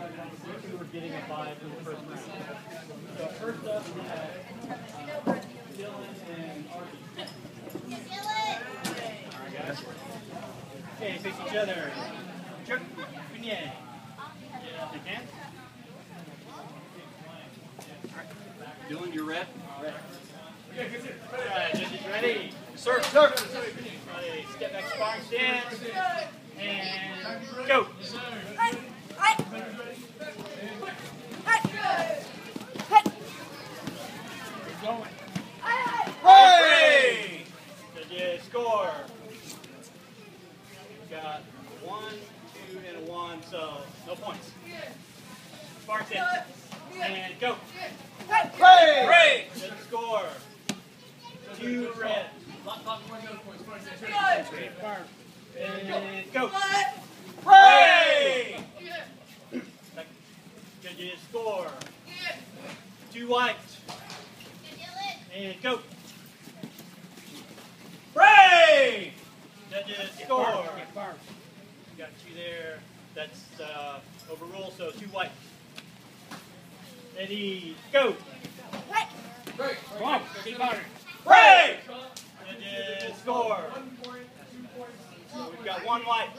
we were getting a bye for the first round. So first up, we have uh, Dylan and Archie. All right, guys. Okay, face each other. Chuck, Pinye. You can? Dylan, you're red? Ready. All right, judges ready? Sir, sir. Ready. Step back, sparring stance. And go. Keep one, so no points. Sparring stance. And go. Hey! Hey! Judges, score. Two red. And go. Hey! Judges, score. Two white. And go. Hey! Judges, score. Got you there. That's uh, overruled, so two white. Ready, go. Come on, keep firing. Hey! Judges, score. So we've got one white.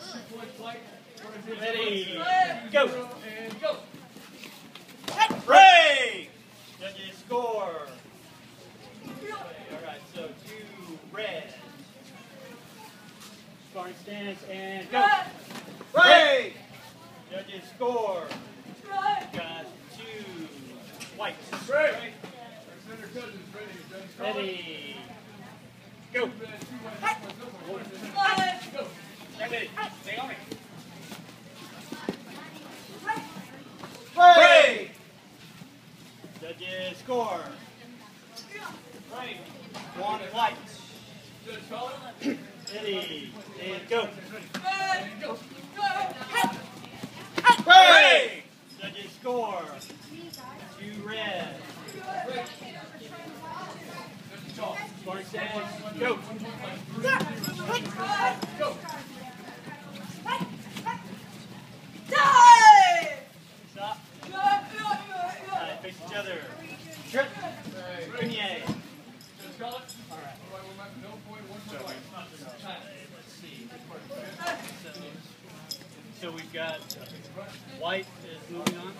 Ready, go. And go! Hey! Judges, score. All right, so two red. Sparring stance and go. Hey! Judges, score. Got two white. Ready, go. Ready, stay on it. Hey! Judges, score. Right. One white. Ready, and go. Hey! Judges, score. Two red. Stance, go. Go. Stop. All right, face each other. Trip. Let's see. So we've got white is moving on.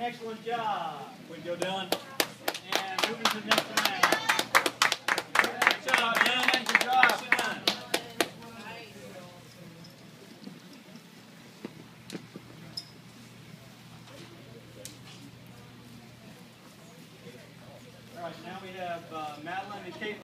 Excellent job. Way to go, Dylan. And moving to the next. Good job, Dylan. Good job. All right, now we have uh, Madeline and Kate.